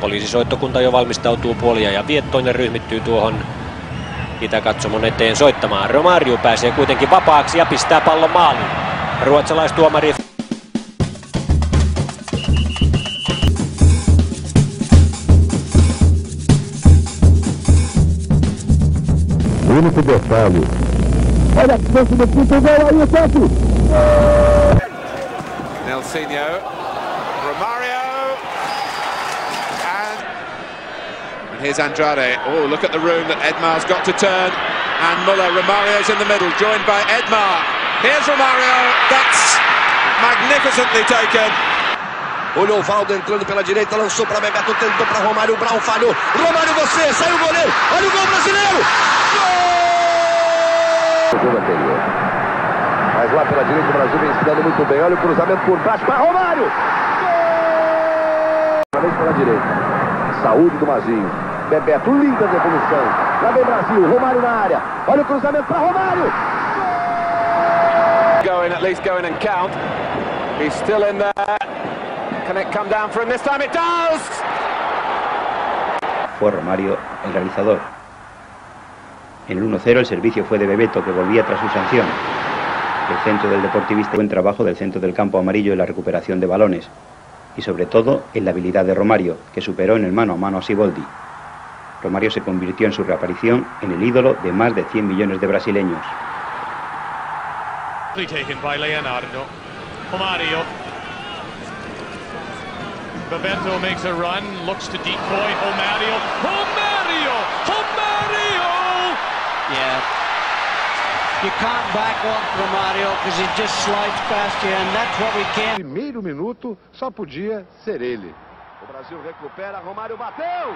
Poliisisoittokunta jo valmistautuu puolia ja viettoon ja ryhmittyy tuohon Itäkatsomon eteen soittamaan. Romario pääsee kuitenkin vapaaksi ja pistää pallon maaliin. Ruotsalaistuomari Único detalhe. Olha a chance do quinto gol aí, o. Nelsinho, Romario, here's Andrade. Oh, look at the room that Edmar's got to turn. And Muller, Romario's in the middle, joined by Edmar. Here's Romario, that's magnificently taken. Olhou o Valdo entrando pela direita, lançou para Bebeto, tentou para Romário, o Brown falhou. Romário, você, saiu o goleiro. Olha o gol brasileiro. Gol! jogo anterior. Mas lá pela direita o Brasil vem se dando muito bem. Olha o cruzamento por baixo para Romário. Gol! pela direita. Saúde do Mazinho. Bebeto, linda devolução. Lá vem Brasil, Romário na área. Olha o cruzamento para Romário. Going, at least going and count. He's still in there. Can it come down for him this time? It does! Fue Romario el realizador. En el 1-0 el servicio fue de Bebeto que volvía tras su sanción. El centro del deportivista buen trabajo del centro del campo amarillo en la recuperación de balones y sobre todo en la habilidad de Romario que superó en el mano a mano a Siboldi. Romario se convirtió en su reaparición en el ídolo de más de 100 millones de brasileños. taken by Leonardo. Romario. Bebeto makes a run, looks to decoy Romario. Romario! Romario! Yeah. You can't back off Romario because he just slides past you, and that's what we can't. Primeiro minuto só podia ser ele. O Brasil recupera, Romário bateu.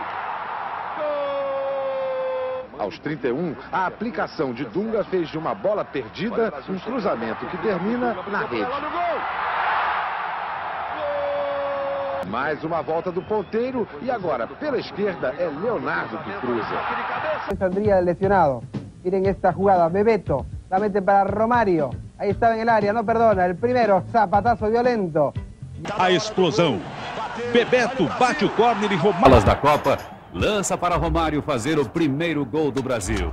Gol! Aos 31, a aplicação de Dunga fez de uma bola perdida um cruzamento que termina na rede. Mais uma volta do ponteiro e agora, pela esquerda, é Leonardo que cruza. Saldría el lesionado. Miren esta jugada, Bebeto, la mete para Romario. Ahí estaba en el área, no perdona. El primero, zapatazo violento. A explosão. Bebeto bate o córner e Romário. Bolas da Copa, lança para Romário fazer o primeiro gol do Brasil.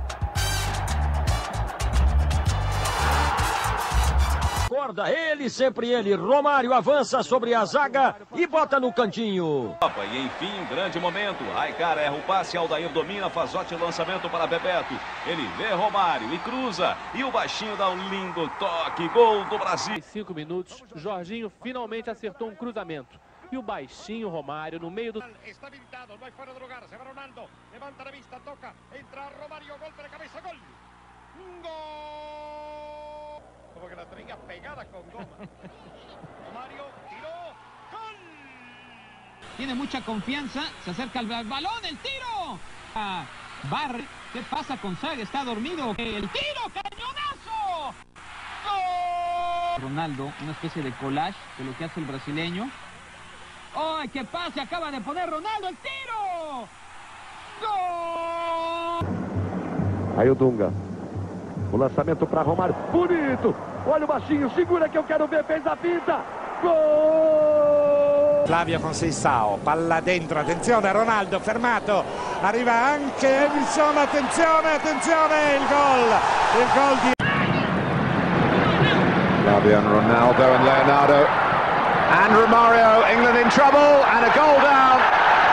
Corda, ele, sempre ele. Romário avança sobre a zaga e bota no cantinho. E enfim, um grande momento. Aicar erra o passe, Aldair domina, Fazote lançamento para Bebeto. Ele vê Romário e cruza. E o baixinho dá um lindo toque. Gol do Brasil. Cinco minutos, Jorginho finalmente acertou um cruzamento. E o baixinho Romário no meio do. Está habilitado, no hay fuera de lugar. Se va Ronaldo, levanta la vista, toca, entra Romario, golpe de cabeza, gol. Gol. Como que la traía pegada con goma. Romario tiró, gol. Tiene mucha confianza, se acerca al balón, el tiro. Ah, Barre, ¿qué pasa con Sag? ¿Está dormido? El tiro, cañonazo. ¡Gol! Ronaldo, una especie de collage de lo que hace el brasileño. ¡Ay, qué pase! Acaba de poner Ronaldo el tiro. ¡Gol! Aí o Dunga. O lançamento para Romário. Bonito! Olha o baixinho, segura que eu quero ver, fez a pinta. Gol! Flavio Conceição, palla dentro, attenzione Ronaldo fermato, arriva anche Edison, attenzione, attenzione, il gol, il gol di... Flavio and Ronaldo and Leonardo. And Romario, England in trouble, and a goal down.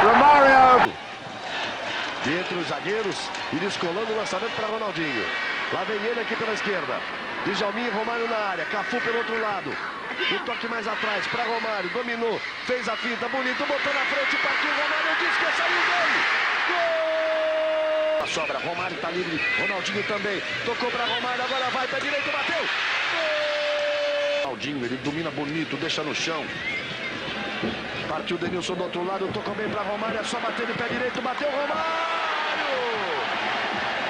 Romario. Entre os zagueiros e descolando o lançamento para Ronaldinho. Lá vem ele aqui pela esquerda. Djalminha e Romário na área. Cafu pelo outro lado. O toque mais atrás para Romário. Dominou. Fez a finta. Bonito. Botou na frente. Partiu. Romário disse que saiu dele. Gol! A sobra. Romário está livre. Ronaldinho também. Tocou para Romário. Agora vai para direita. Bateu. Gol! Ronaldinho. Ele domina bonito. Deixa no chão. Partiu o Denilson do outro lado. Tocou bem para Romário. É só bater de pé direito. Bateu Romário.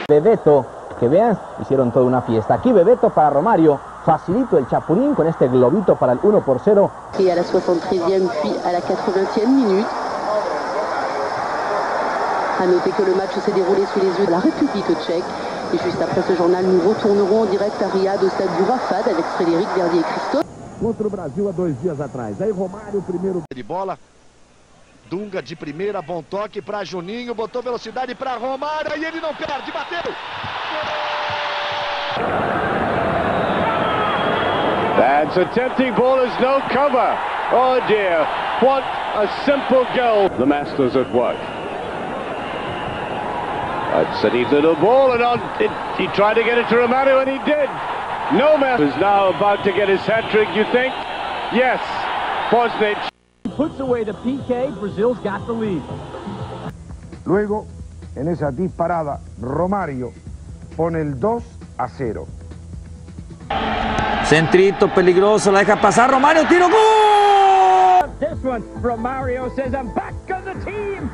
Bebeto, que vean, hicieron toda una fiesta. Aquí Bebeto para Romario, facilito el Chapulín con este globito para el 1 por 0. Et à la 73e puis à la 80e minute. À noter que le match s'est déroulé sous les yeux de la République tchèque. Et juste après ce journal, nous retournerons en direct à Riyad au stade du Rafad avec Frédéric Verdier et Christophe. Contra o Brasil há dois dias atrás. Aí Romário, primeiro de bola. Dunga de primeira, bom toque para Juninho, botou velocidade para Romário, aí ele não perde, bateu. That's a tempting ball, there's no cover. Oh dear, what a simple goal. The Masters at work. That's a neat little ball, and on it, he tried to get it to Romario, and he did. No man is now about to get his hat trick, you think? Yes, Bosnich. Puts away the PK, Brazil's got the lead. Luego, en esa disparada, Romario pone el 2 a 0. Centrito peligroso, la deja pasar Romario, tiro gol! This one, Romario says, I'm back on the team.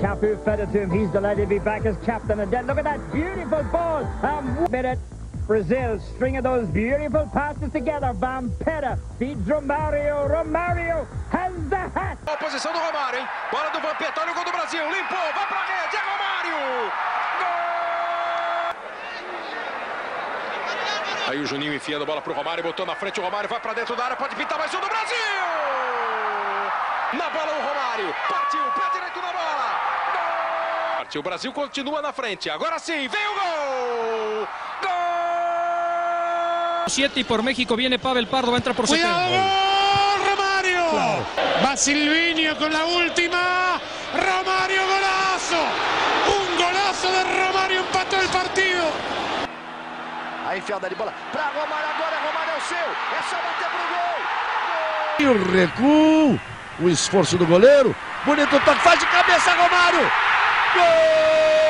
Capu fed it to him. He's delighted to be back as captain. And then look at that beautiful ball. One minute, Brazil stringing those beautiful passes together. Vampeta feeds Romario. Romario has the hat. A posição do Romário, hein? Bola do Vampeta, olha o gol do Brasil. Limpou, vai pra rede, é Romário! Aí o Juninho enfiando a bola pro Romário, botou na frente o Romário, vai pra dentro da área, pode pintar mais um do Brasil! Na bola o Romário, partiu, Partiu, o Brasil continua na frente, agora sim, vem o gol! Siete y por México viene Pavel Pardo, va a entrar por ¡Cuidado! ¡Gol! ¡Romario! Va Silvinio con la última. ¡Romario golazo! Un golazo de Romario empató el partido. A enfiada de bola para Romário agora, Romário é o seu, é só bater pro gol. E o recuo, o esforço do goleiro. Bonito toque, faz de cabeça, Romário. Goal!